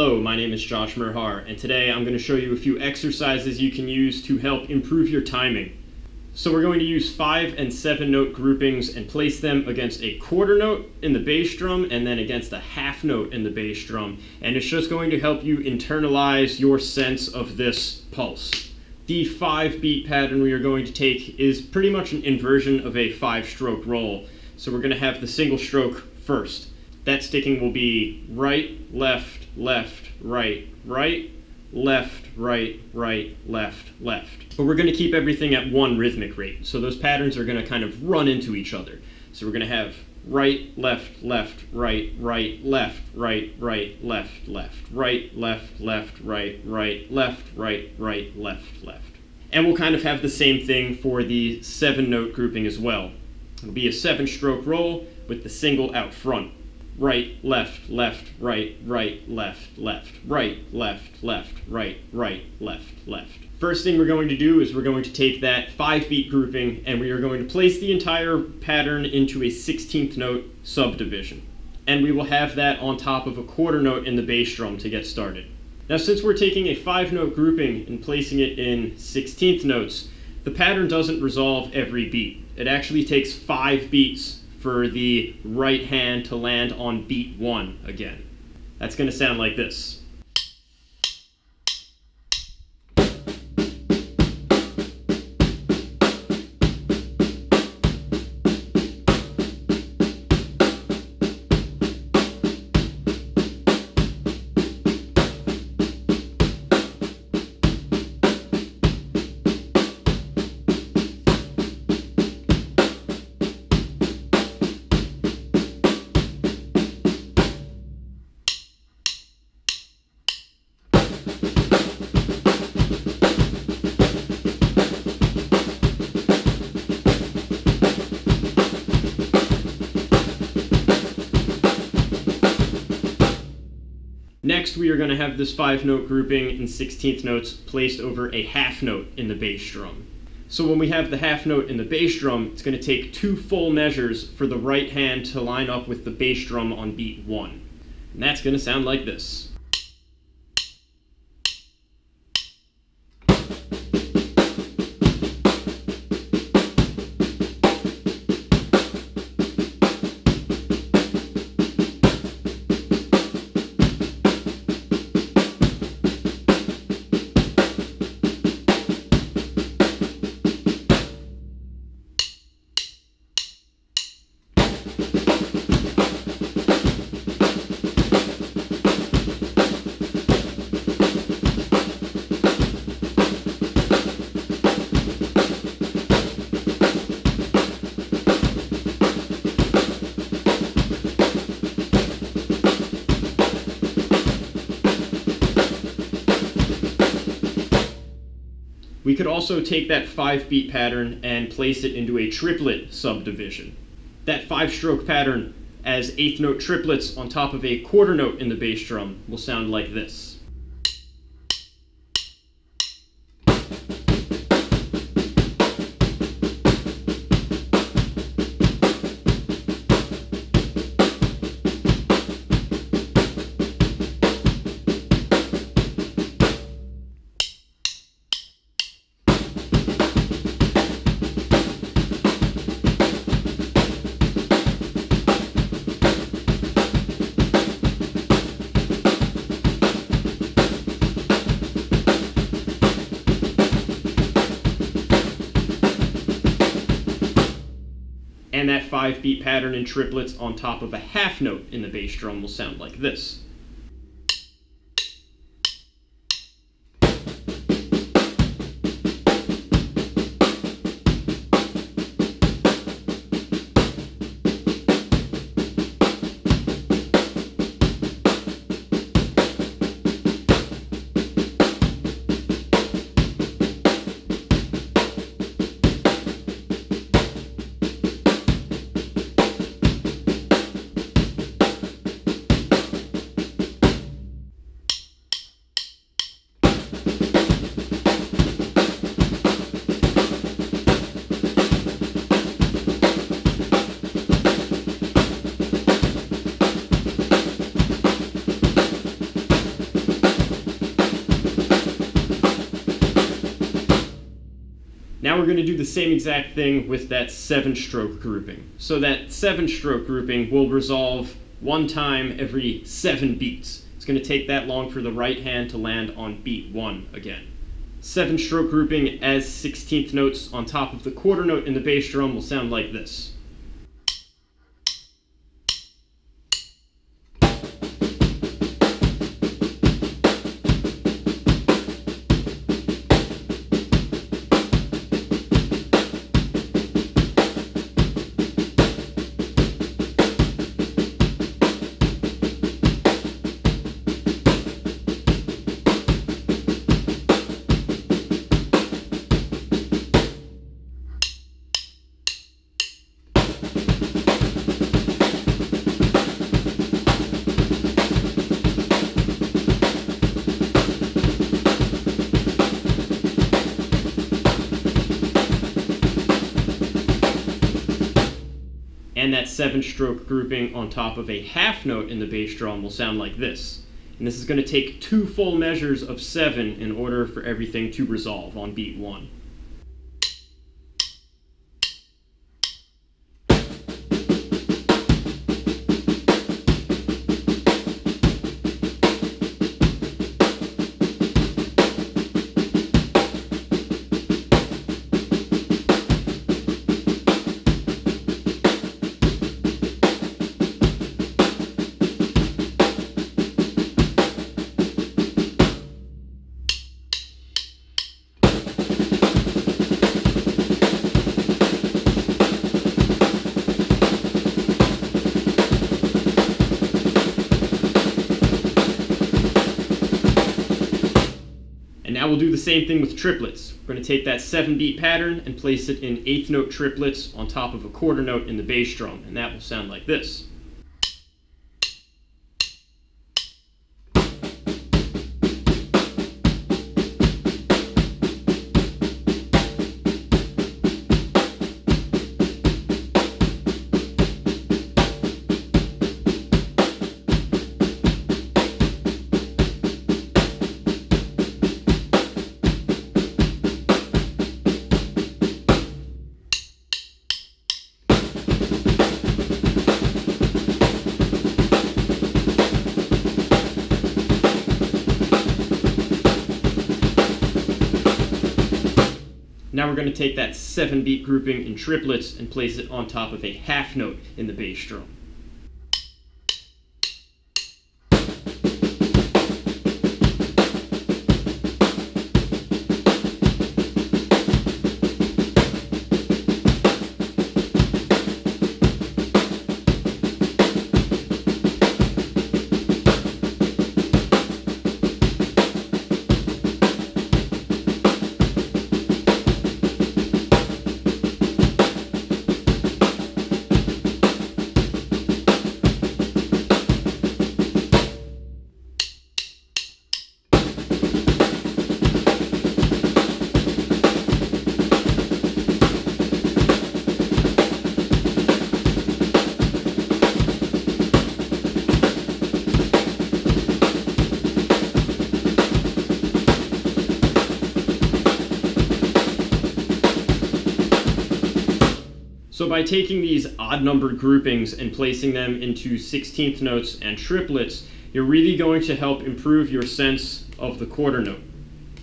Hello, my name is Josh Merhar, and today I'm going to show you a few exercises you can use to help improve your timing. So we're going to use five and seven note groupings and place them against a quarter note in the bass drum and then against a half note in the bass drum. And it's just going to help you internalize your sense of this pulse. The five beat pattern we are going to take is pretty much an inversion of a five stroke roll. So we're going to have the single stroke first. That sticking will be right, left, left, right, right, left, right, right, left, left. But we're going to keep everything at one rhythmic rate. So those patterns are going to kind of run into each other. So we're going to have right, left, left, right, right, left, right, right, left, left, right, left, left, right, right, left, right, right, left, left. And we'll kind of have the same thing for the seven note grouping as well. It'll be a seven stroke roll with the single out front right, left, left, right, right, left, left, right, left, left, right, right, left, left. First thing we're going to do is we're going to take that five beat grouping and we are going to place the entire pattern into a 16th note subdivision. And we will have that on top of a quarter note in the bass drum to get started. Now since we're taking a five note grouping and placing it in 16th notes, the pattern doesn't resolve every beat. It actually takes five beats for the right hand to land on beat one again. That's going to sound like this. We are going to have this five note grouping in 16th notes placed over a half note in the bass drum. So when we have the half note in the bass drum, it's going to take two full measures for the right hand to line up with the bass drum on beat one. And that's going to sound like this. We could also take that five beat pattern and place it into a triplet subdivision. That five stroke pattern as eighth note triplets on top of a quarter note in the bass drum will sound like this. Five beat pattern in triplets on top of a half note in the bass drum will sound like this. We're going to do the same exact thing with that seven stroke grouping. So that seven stroke grouping will resolve one time every seven beats. It's going to take that long for the right hand to land on beat one again. Seven stroke grouping as 16th notes on top of the quarter note in the bass drum will sound like this. And that seven stroke grouping on top of a half note in the bass drum will sound like this. And this is going to take two full measures of seven in order for everything to resolve on beat one. We'll do the same thing with triplets. We're going to take that 7 beat pattern and place it in eighth note triplets on top of a quarter note in the bass drum, and that will sound like this. Going to take that 7 beat grouping in triplets and place it on top of a half note in the bass drum. So by taking these odd numbered groupings and placing them into 16th notes and triplets, you're really going to help improve your sense of the quarter note.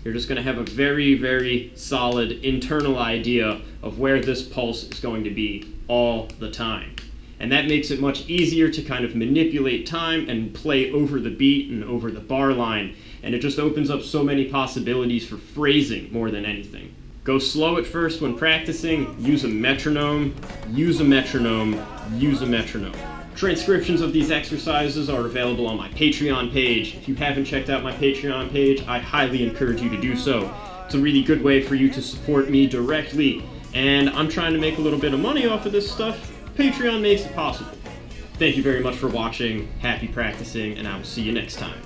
You're just going to have a very, very solid internal idea of where this pulse is going to be all the time. And that makes it much easier to kind of manipulate time and play over the beat and over the bar line. And it just opens up so many possibilities for phrasing more than anything. Go slow at first when practicing, use a metronome, use a metronome, use a metronome. Transcriptions of these exercises are available on my Patreon page. If you haven't checked out my Patreon page, I highly encourage you to do so. It's a really good way for you to support me directly, and I'm trying to make a little bit of money off of this stuff. Patreon makes it possible. Thank you very much for watching, happy practicing, and I will see you next time.